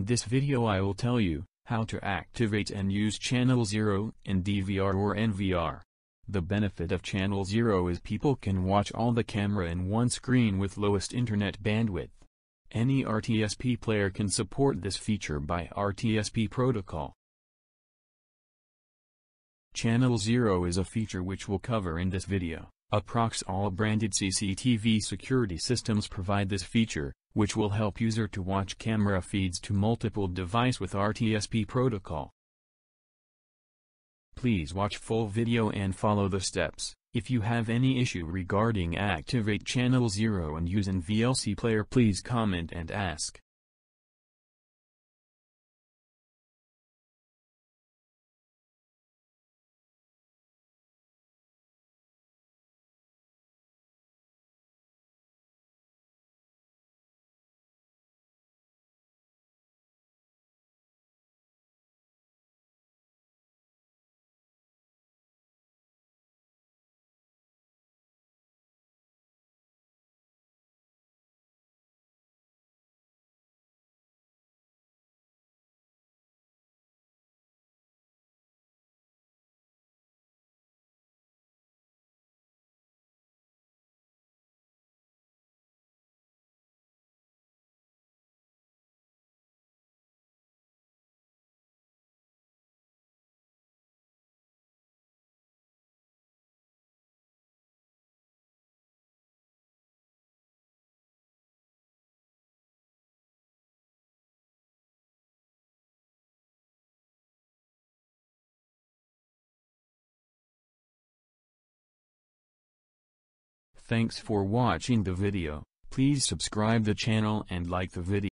this video I will tell you, how to activate and use Channel Zero in DVR or NVR. The benefit of Channel Zero is people can watch all the camera in one screen with lowest internet bandwidth. Any RTSP player can support this feature by RTSP protocol. Channel Zero is a feature which we'll cover in this video. Approx all branded CCTV security systems provide this feature, which will help user to watch camera feeds to multiple device with RTSP protocol. Please watch full video and follow the steps. If you have any issue regarding activate channel 0 and use VLC player please comment and ask. Thanks for watching the video, please subscribe the channel and like the video.